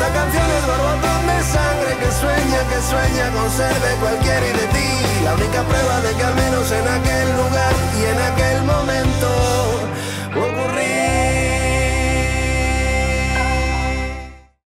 Esta canción es borbotón de sangre que sueña, que sueña con ser de cualquier idea